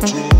to